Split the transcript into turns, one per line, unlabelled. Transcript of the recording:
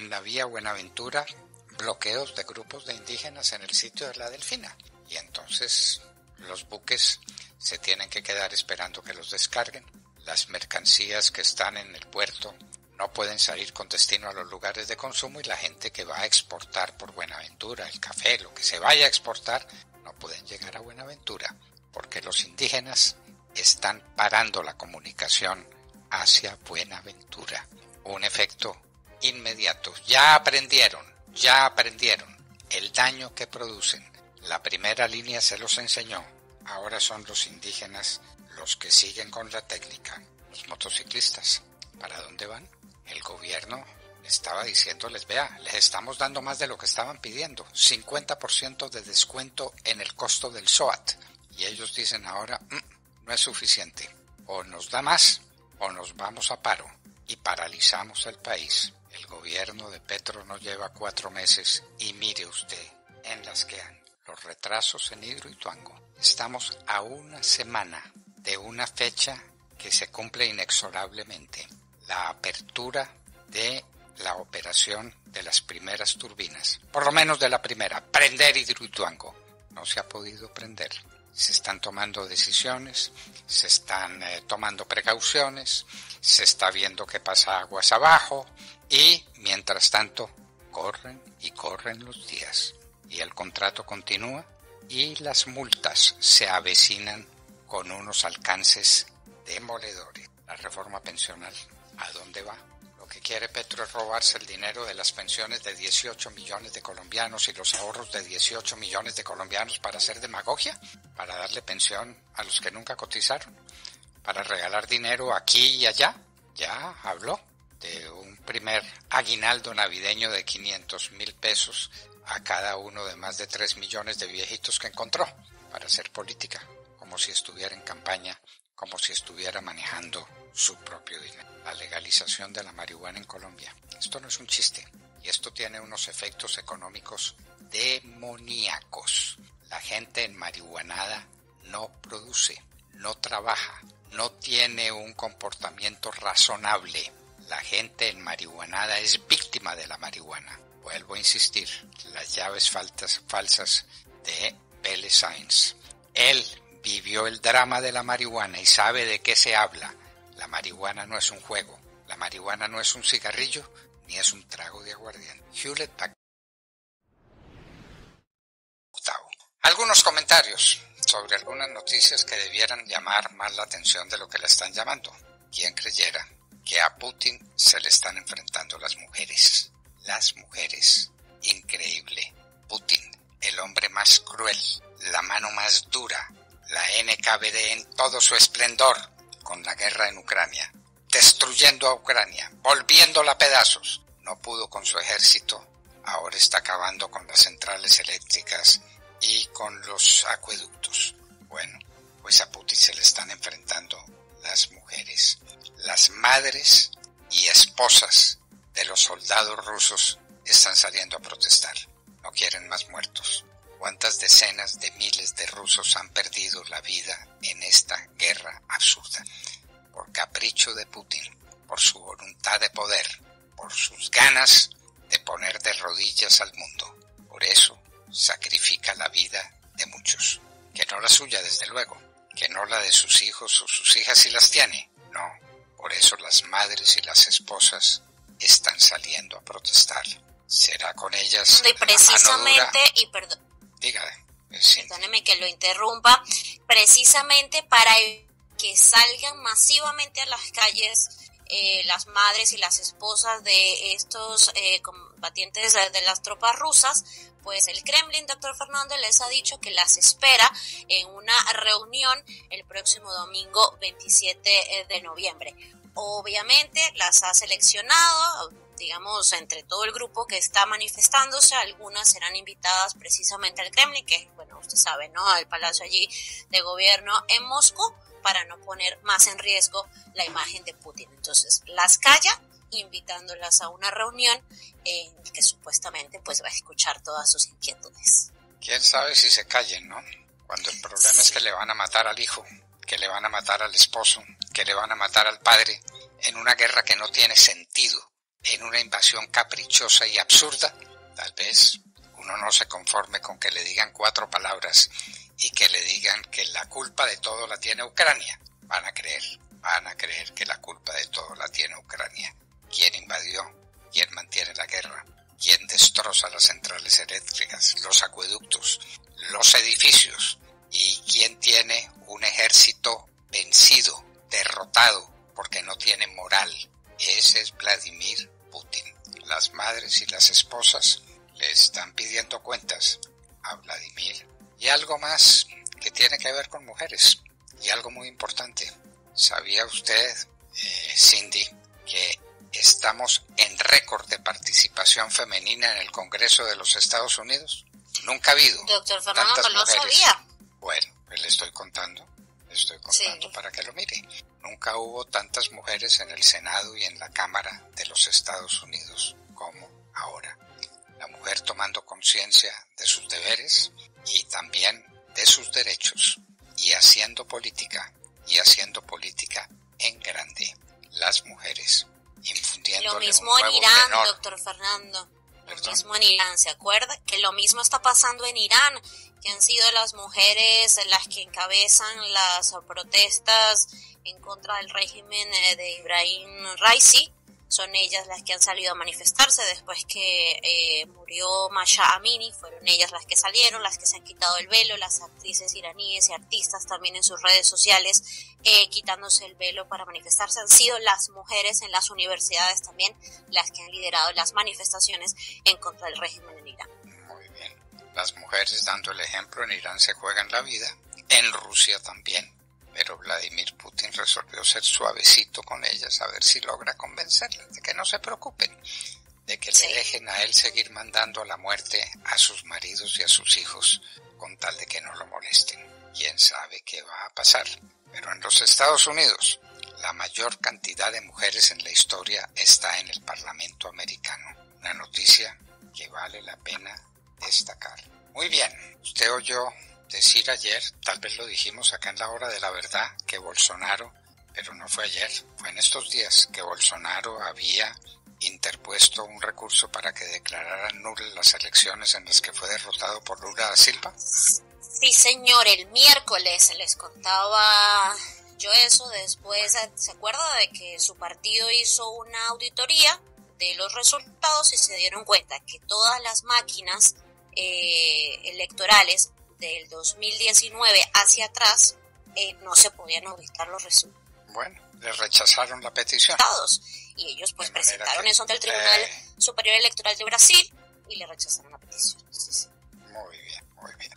en la vía Buenaventura bloqueos de grupos de indígenas en el sitio de la Delfina. Y entonces los buques se tienen que quedar esperando que los descarguen. Las mercancías que están en el puerto no pueden salir con destino a los lugares de consumo y la gente que va a exportar por Buenaventura, el café, lo que se vaya a exportar, no pueden llegar a Buenaventura porque los indígenas están parando la comunicación hacia Buenaventura. Un efecto inmediato. Ya aprendieron, ya aprendieron el daño que producen. La primera línea se los enseñó. Ahora son los indígenas los que siguen con la técnica. Los motociclistas, ¿para dónde van? El gobierno estaba diciéndoles, vea, les estamos dando más de lo que estaban pidiendo, 50% de descuento en el costo del SOAT. Y ellos dicen ahora, mm, no es suficiente, o nos da más o nos vamos a paro y paralizamos el país. El gobierno de Petro no lleva cuatro meses y mire usted en las que han los retrasos en Hidroituango. Estamos a una semana de una fecha que se cumple inexorablemente, la apertura de la operación de las primeras turbinas, por lo menos de la primera, prender Hidroituango. No se ha podido prender. Se están tomando decisiones, se están eh, tomando precauciones, se está viendo qué pasa aguas abajo y, mientras tanto, corren y corren los días y el contrato continúa y las multas se avecinan con unos alcances demoledores. La reforma pensional, ¿a dónde va? Lo que quiere Petro es robarse el dinero de las pensiones de 18 millones de colombianos y los ahorros de 18 millones de colombianos para hacer demagogia, para darle pensión a los que nunca cotizaron, para regalar dinero aquí y allá. Ya habló de primer aguinaldo navideño de 500 mil pesos a cada uno de más de 3 millones de viejitos que encontró para hacer política, como si estuviera en campaña, como si estuviera manejando su propio dinero. La legalización de la marihuana en Colombia. Esto no es un chiste y esto tiene unos efectos económicos demoníacos. La gente en marihuanada no produce, no trabaja, no tiene un comportamiento razonable. La gente en marihuanada es víctima de la marihuana. Vuelvo a insistir, las llaves falsas de Pele Sainz. Él vivió el drama de la marihuana y sabe de qué se habla. La marihuana no es un juego, la marihuana no es un cigarrillo, ni es un trago de aguardiente. Hewlett Packard. Algunos comentarios sobre algunas noticias que debieran llamar más la atención de lo que le están llamando. ¿Quién creyera que a Putin se le están enfrentando las mujeres? Las mujeres. Increíble. Putin, el hombre más cruel, la mano más dura, la NKVD en todo su esplendor con la guerra en Ucrania, destruyendo a Ucrania, volviéndola a pedazos. No pudo con su ejército, ahora está acabando con las centrales eléctricas y con los acueductos. Bueno, pues a Putin se le están enfrentando las mujeres, las madres y esposas de los soldados rusos están saliendo a protestar. No quieren más muertos. ¿Cuántas decenas de miles de rusos han perdido la vida en esta guerra absurda? Por capricho de Putin, por su voluntad de poder, por sus ganas de poner de rodillas al mundo. Por eso sacrifica la vida de muchos. Que no la suya, desde luego. Que no la de sus hijos o sus hijas si las tiene. Por eso las madres y las esposas están saliendo a protestar. ¿Será con ellas?
Y precisamente, y perdón,
Dígame.
Perdóneme que lo interrumpa. Precisamente para que salgan masivamente a las calles eh, las madres y las esposas de estos eh, combatientes de, las tropas rusas, pues el Kremlin, doctor Fernández, les ha dicho que las espera en una reunión el próximo domingo 27 de noviembre. Obviamente las ha seleccionado, digamos, entre todo el grupo que está manifestándose, algunas serán invitadas precisamente al Kremlin, que, bueno, usted sabe, ¿no? Al palacio allí de gobierno en Moscú, para no poner más en riesgo la imagen de Putin. Entonces, las calla invitándolas a una reunión en que supuestamente pues va a escuchar todas sus inquietudes.
¿Quién sabe si se callen, no? Cuando el problema es que le van a matar al hijo, que le van a matar al esposo, que le van a matar al padre, en una guerra que no tiene sentido en una invasión caprichosa y absurda, tal vez uno no se conforme con que le digan cuatro palabras y que le digan que la culpa de todo la tiene Ucrania. Van a creer, van a creer que la culpa de todo la tiene Ucrania. ¿Quién invadió? ¿Quién mantiene la guerra? ¿Quién destroza las centrales eléctricas, los acueductos, los edificios? ¿Y quién tiene un ejército vencido, derrotado, porque no tiene moral? Ese es Vladimir Putin. Las madres y las esposas le están pidiendo cuentas a Vladimir. Y algo más que tiene que ver con mujeres. Y algo muy importante. ¿Sabía usted, eh, Cindy, que estamos en récord de participación femenina en el Congreso de los Estados Unidos? Nunca ha habido.
Doctor Fernando, no sabía.
Bueno, le estoy contando. Le estoy contando para que lo mire. Nunca hubo tantas mujeres en el Senado y en la Cámara de los Estados Unidos como ahora la mujer tomando conciencia de sus deberes y también de sus derechos y haciendo política y haciendo política en grande las mujeres infundiendo
lo mismo en Irán doctor Fernando. Lo mismo en Irán se acuerda que lo mismo está pasando en Irán que han sido las mujeres las que encabezan las protestas en contra del régimen eh, de Ibrahim Raisi son ellas las que han salido a manifestarse después que eh, murió Masha Amini, fueron ellas las que salieron, las que se han quitado el velo, las actrices iraníes y artistas también en sus redes sociales eh, quitándose el velo para manifestarse, han sido las mujeres en las universidades también las que han liderado las manifestaciones en contra del régimen en Irán.
Muy bien, las mujeres dando el ejemplo en Irán se juegan la vida, en Rusia también pero Vladimir Putin resolvió ser suavecito con ellas a ver si logra convencerlas de que no se preocupen, de que le dejen a él seguir mandando la muerte a sus maridos y a sus hijos con tal de que no lo molesten. Quién sabe qué va a pasar. Pero en los Estados Unidos, la mayor cantidad de mujeres en la historia está en el Parlamento americano. Una noticia que vale la pena destacar. Muy bien, usted oyó decir ayer, tal vez lo dijimos acá en la hora de la verdad, que Bolsonaro, pero no fue ayer, fue en estos días que Bolsonaro había interpuesto un recurso para que declararan nulas las elecciones en las que fue derrotado por Lula da Silva?
Sí, señor, el miércoles les contaba yo eso después, ¿se acuerda de que su partido hizo una auditoría de los resultados y se dieron cuenta que todas las máquinas eh, electorales del 2019 hacia atrás eh, no se podían auditar los resultados.
Bueno, le rechazaron la petición.
Y ellos pues presentaron eso ante el Tribunal eh, Superior Electoral de Brasil y le rechazaron la petición.
Muy bien, muy bien.